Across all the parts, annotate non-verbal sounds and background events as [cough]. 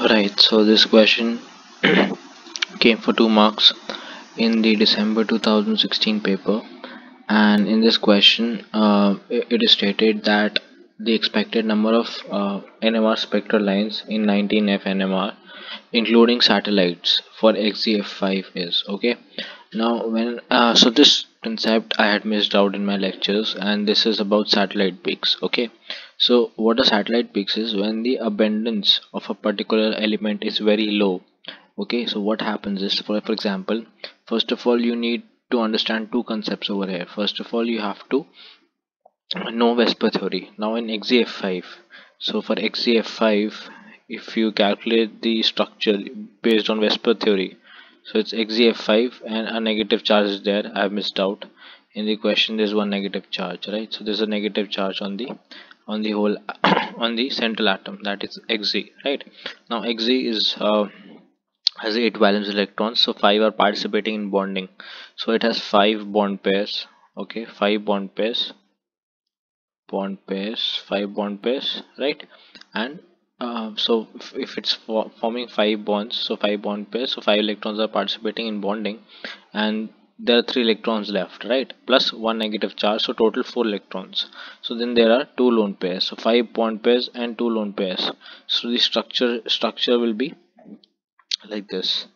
Right, so this question [clears throat] came for two marks in the December 2016 paper, and in this question, uh, it is stated that the expected number of uh, NMR spectral lines in 19F NMR, including satellites, for XZF5 is okay. Now, when uh, so this concept I had missed out in my lectures, and this is about satellite peaks. Okay, so what a satellite peaks is when the abundance of a particular element is very low okay? So what happens is for, for example first of all you need to understand two concepts over here. First of all you have to know VSEPR theory. Now in XZF5 so for XZF5 if you calculate the structure based on VSEPR theory so it's XZF5 and a negative charge is there. I have missed out. In the question there's one negative charge right? So there's a negative charge on the on the whole [coughs] on the central atom that is Xz right? Now Xz is uh, has 8 valence electrons. So 5 are participating in bonding. So it has 5 bond pairs okay? 5 bond pairs bond pairs 5 bond pairs right? And uh, so if, if it's for forming 5 bonds so 5 bond pairs so 5 electrons are participating in bonding and there are three electrons left right? Plus one negative charge so total four electrons. So then there are two lone pairs so five bond pairs and two lone pairs. So the structure structure will be like this.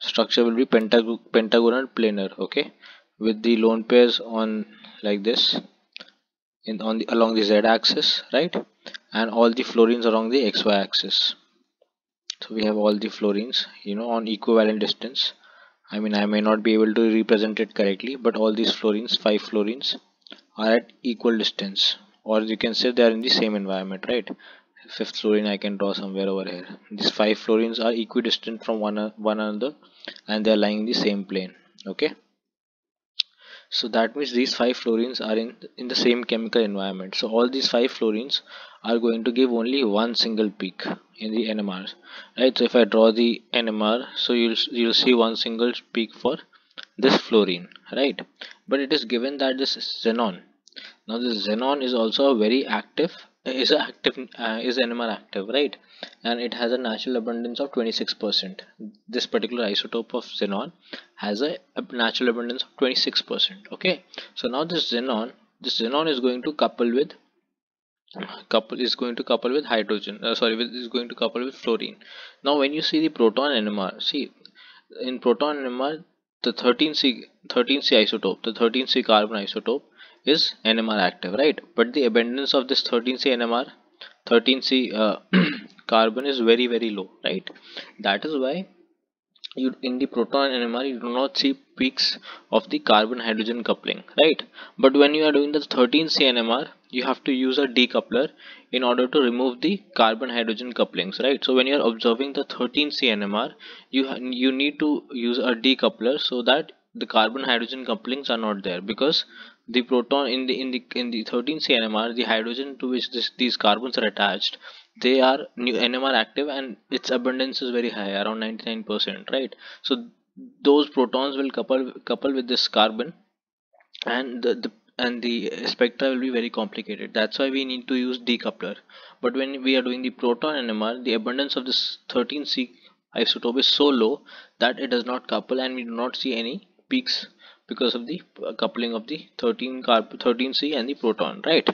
Structure will be pentag pentagonal planar okay? With the lone pairs on like this in on the along the z axis right and all the fluorines along the xy axis. So we have all the fluorines you know on equivalent distance. I mean I may not be able to represent it correctly but all these fluorines five fluorines are at equal distance. Or you can say they are in the same environment right? Fifth fluorine I can draw somewhere over here. These five fluorines are equidistant from one, one another and they are lying in the same plane okay so that means these five fluorines are in in the same chemical environment. So all these five fluorines are going to give only one single peak in the NMR right? So if I draw the NMR so you'll you'll see one single peak for this fluorine right? But it is given that this xenon. Now this xenon is also a very active is active uh, is NMR active right? And it has a natural abundance of 26 percent. This particular isotope of xenon has a, natural abundance of 26 percent okay? So now this xenon this xenon is going to couple with couple is going to couple with hydrogen uh, sorry is going to couple with fluorine. Now when you see the proton NMR see in proton NMR the 13C 13C isotope the 13C carbon isotope is NMR active right? But the abundance of this 13C NMR 13C uh, [clears throat] carbon is very very low right? That is why you in the proton NMR you do not see peaks of the carbon hydrogen coupling right? But when you are doing the 13C NMR you have to use a decoupler in order to remove the carbon hydrogen couplings right? So when you are observing the 13C NMR you you need to use a decoupler so that the carbon hydrogen couplings are not there because the proton in the in the in the 13th NMR the hydrogen to which this, these carbons are attached they are new NMR active and its abundance is very high around 99% right? So those protons will couple couple with this carbon and the, the and the spectra will be very complicated. That's why we need to use decoupler. But when we are doing the proton NMR the abundance of this 13C isotope is so low that it does not couple and we do not see any peaks because of the coupling of the 13 carb 13c and the proton right?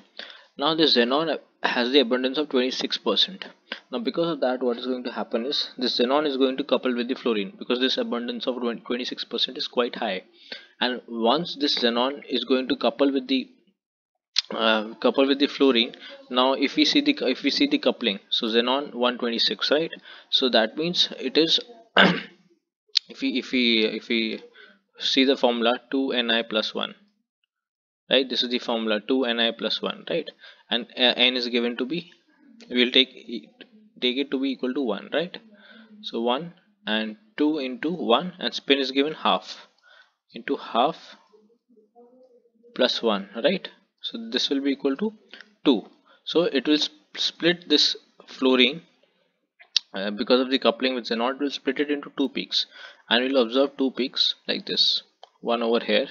Now this xenon has the abundance of 26 percent. Now because of that what is going to happen is this xenon is going to couple with the fluorine because this abundance of 26 percent is quite high. And once this xenon is going to couple with the uh, couple with the fluorine now if we see the if we see the coupling so xenon 126 right? So that means it is [coughs] if we if we if we see the formula 2ni plus 1 right? This is the formula 2ni plus 1 right? And uh, n is given to be we'll take take it to be equal to 1 right? So 1 and 2 into 1 and spin is given half into half plus 1 right? So this will be equal to 2 so it will sp split this fluorine uh, because of the coupling with xenon will split it into two peaks. And we'll observe two peaks like this. One over here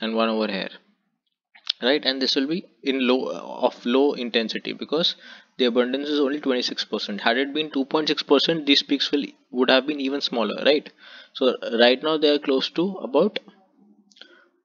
and one over here. Right? And this will be in low of low intensity because the abundance is only 26% had it been 2.6% these peaks will would have been even smaller right? So right now they are close to about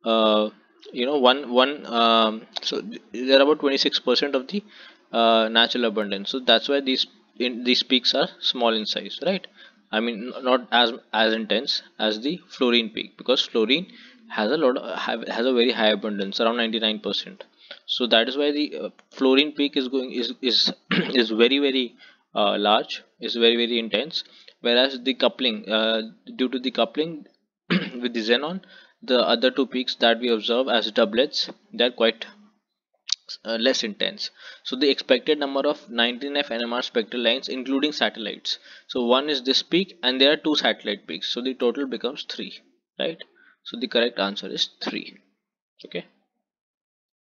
uh, you know one one um, so they're about 26% of the uh, natural abundance. So that's why these in these peaks are small in size right? I mean not as as intense as the fluorine peak because fluorine has a lot of, has a very high abundance around 99 percent. So that is why the uh, fluorine peak is going is is [clears throat] is very very uh, large is very very intense. Whereas the coupling uh, due to the coupling [clears throat] with the xenon the other two peaks that we observe as doublets they're quite uh, less intense. So the expected number of 19f nmr spectral lines including satellites. So one is this peak and there are two satellite peaks. So the total becomes three right? So the correct answer is 3 okay